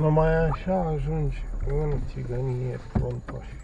Numai așa ajungi în țigănie frontoși.